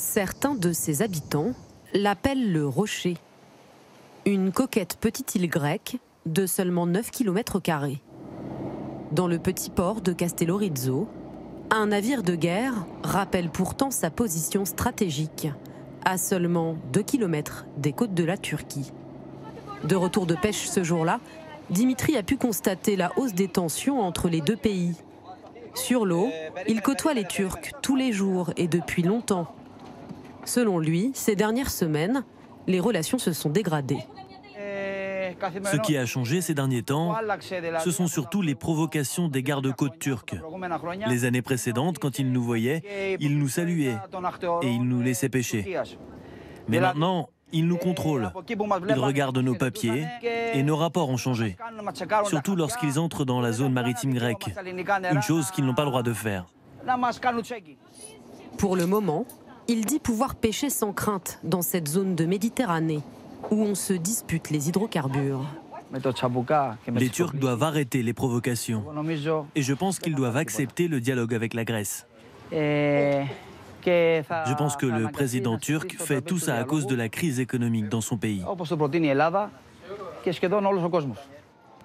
Certains de ses habitants l'appellent le Rocher. Une coquette petite île grecque de seulement 9 km. Dans le petit port de Castellorizzo, un navire de guerre rappelle pourtant sa position stratégique, à seulement 2 km des côtes de la Turquie. De retour de pêche ce jour-là, Dimitri a pu constater la hausse des tensions entre les deux pays. Sur l'eau, il côtoie les Turcs tous les jours et depuis longtemps. Selon lui, ces dernières semaines, les relations se sont dégradées. Ce qui a changé ces derniers temps, ce sont surtout les provocations des gardes-côtes turcs. Les années précédentes, quand ils nous voyaient, ils nous saluaient et ils nous laissaient pêcher. Mais maintenant, ils nous contrôlent. Ils regardent nos papiers et nos rapports ont changé. Surtout lorsqu'ils entrent dans la zone maritime grecque. Une chose qu'ils n'ont pas le droit de faire. Pour le moment, il dit pouvoir pêcher sans crainte dans cette zone de Méditerranée où on se dispute les hydrocarbures. Les Turcs doivent arrêter les provocations. Et je pense qu'ils doivent accepter le dialogue avec la Grèce. Je pense que le président turc fait tout ça à cause de la crise économique dans son pays.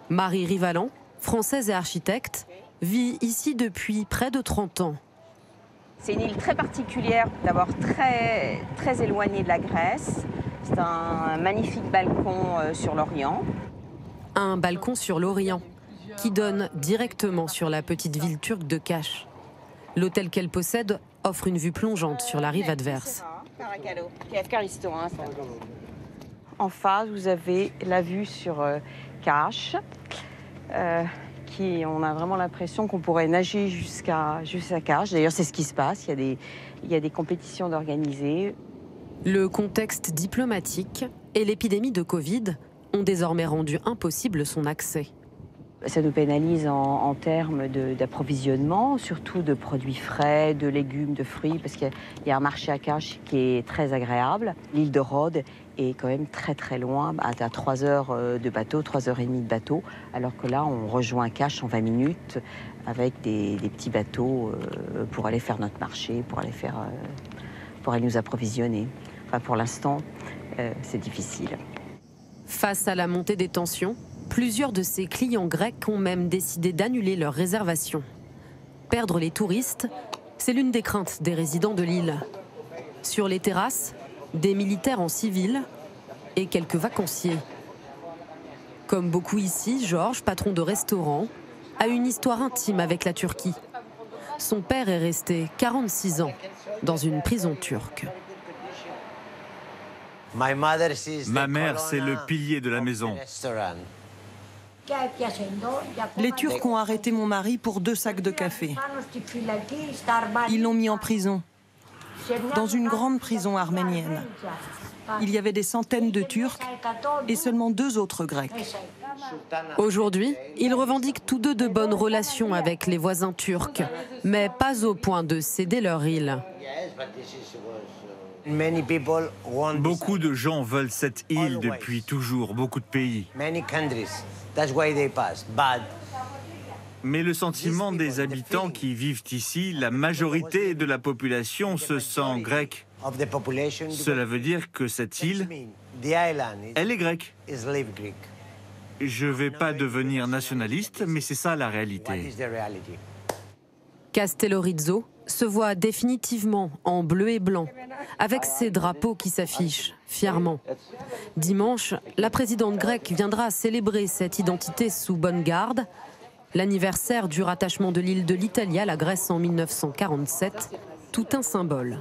Marie Rivalan, française et architecte, vit ici depuis près de 30 ans. C'est une île très particulière, d'abord très, très éloignée de la Grèce. C'est un magnifique balcon euh, sur l'Orient. Un balcon sur l'Orient qui donne directement sur la petite ville turque de Kaş. L'hôtel qu'elle possède offre une vue plongeante sur la rive adverse. En face, vous avez la vue sur euh, Kash. Euh, qui, on a vraiment l'impression qu'on pourrait nager jusqu'à jusqu'à. D'ailleurs, c'est ce qui se passe. Il y a des, il y a des compétitions d'organiser. Le contexte diplomatique et l'épidémie de Covid ont désormais rendu impossible son accès. Ça nous pénalise en, termes d'approvisionnement, surtout de produits frais, de légumes, de fruits, parce qu'il y, a un marché à Cache qui est très agréable. L'île de Rhodes est quand même très très loin, à 3 heures euh, de bateau, 3 heures et demie de bateau, alors que là on rejoint Cache en 20 minutes avec des, petits bateaux euh, pour aller faire notre marché, pour aller, faire, euh, pour aller nous approvisionner. Enfin pour l'instant, c'est difficile. Face à la montée des tensions, Plusieurs de ses clients grecs ont même décidé d'annuler leurs réservations. Perdre les touristes, c'est l'une des craintes des résidents de l'île. Sur les terrasses, des militaires en civil et quelques vacanciers. Comme beaucoup ici, Georges, patron de restaurant, a une histoire intime avec la Turquie. Son père est resté 46 ans dans une prison turque. Ma mère, c'est le pilier de la maison. Les Turcs ont arrêté mon mari pour deux sacs de café. Ils l'ont mis en prison, dans une grande prison arménienne. Il y avait des centaines de Turcs et seulement deux autres Grecs. Aujourd'hui, ils revendiquent tous deux de bonnes relations avec les voisins turcs, mais pas au point de céder leur île. Beaucoup de gens veulent cette île depuis toujours, beaucoup de pays. Mais le sentiment des habitants qui vivent ici, la majorité de la population se sent grecque. Cela veut dire que cette île, elle est grecque. Je ne vais pas devenir nationaliste, mais c'est ça la réalité. Castellorizzo se voit définitivement en bleu et blanc, avec ses drapeaux qui s'affichent fièrement. Dimanche, la présidente grecque viendra célébrer cette identité sous bonne garde, l'anniversaire du rattachement de l'île de l'Italie à la Grèce en 1947, tout un symbole.